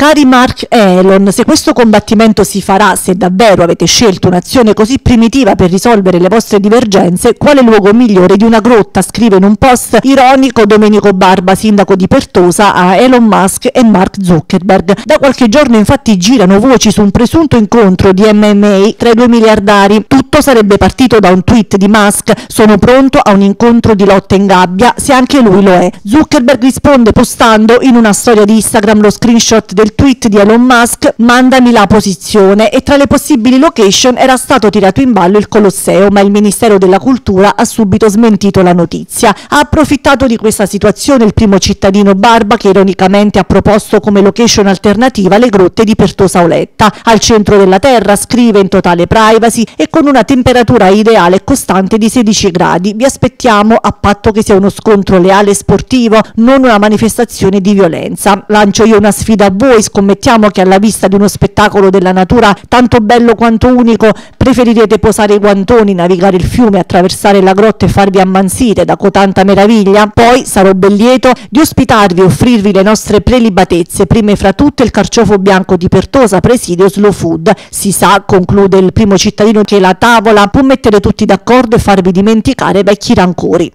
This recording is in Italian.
Cari Mark e Elon, se questo combattimento si farà, se davvero avete scelto un'azione così primitiva per risolvere le vostre divergenze, quale luogo migliore di una grotta, scrive in un post ironico Domenico Barba, sindaco di Pertosa, a Elon Musk e Mark Zuckerberg. Da qualche giorno infatti girano voci su un presunto incontro di MMA tra i due miliardari. Tutto sarebbe partito da un tweet di Musk, sono pronto a un incontro di lotta in gabbia, se anche lui lo è. Zuckerberg risponde postando in una storia di Instagram lo screenshot del tweet di Elon Musk, mandami la posizione e tra le possibili location era stato tirato in ballo il Colosseo, ma il Ministero della Cultura ha subito smentito la notizia. Ha approfittato di questa situazione il primo cittadino Barba che ironicamente ha proposto come location alternativa le grotte di Pertosa Oletta, al centro della terra, scrive in totale privacy e con una temperatura ideale e costante di 16 gradi. Vi aspettiamo a patto che sia uno scontro leale e sportivo, non una manifestazione di violenza. Lancio io una sfida a voi, scommettiamo che alla vista di uno spettacolo della natura tanto bello quanto unico preferirete posare i guantoni, navigare il fiume, attraversare la grotta e farvi ammansire da cotanta meraviglia? Poi sarò ben lieto di ospitarvi e offrirvi le nostre prelibatezze, prime fra tutte il carciofo bianco di Pertosa, presidio Slow Food. Si sa, conclude il primo cittadino, che la tavola può mettere tutti d'accordo e farvi dimenticare vecchi rancori.